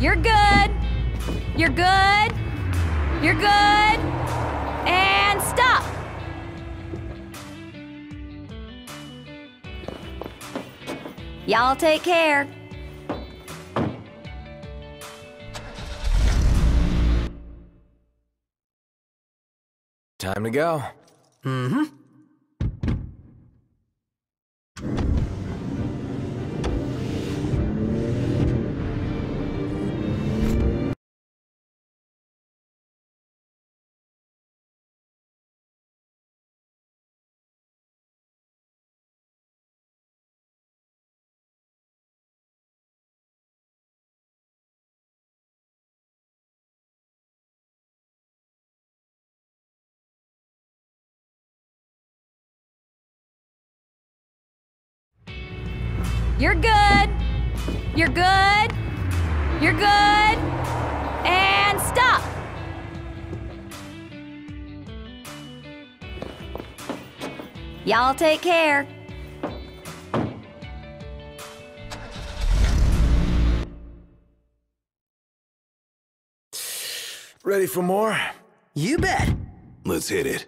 You're good. You're good. You're good. And stop. Y'all take care. Time to go. Mm-hmm. You're good. You're good. You're good. And stop. Y'all take care. Ready for more? You bet. Let's hit it.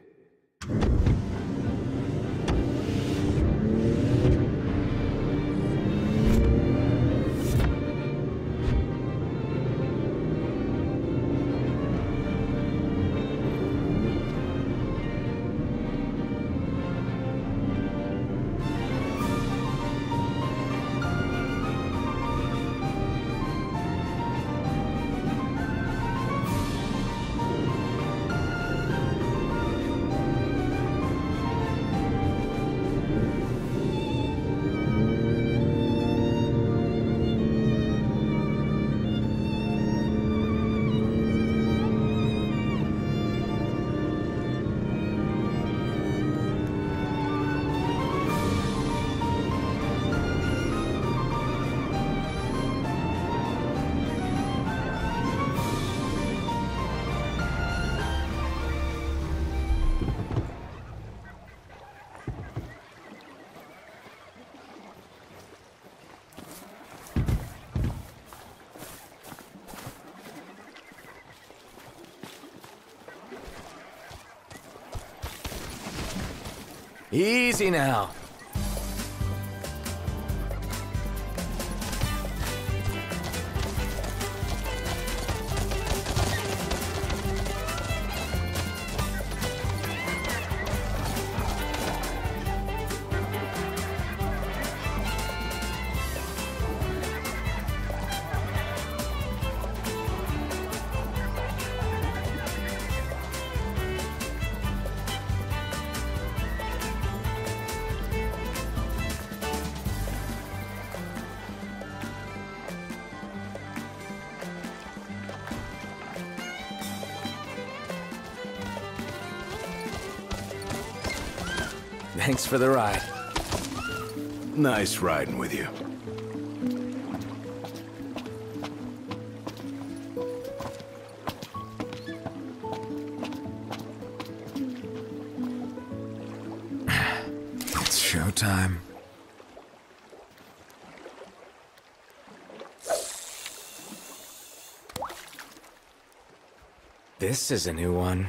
Easy now. Thanks for the ride. Nice riding with you. It's showtime. This is a new one.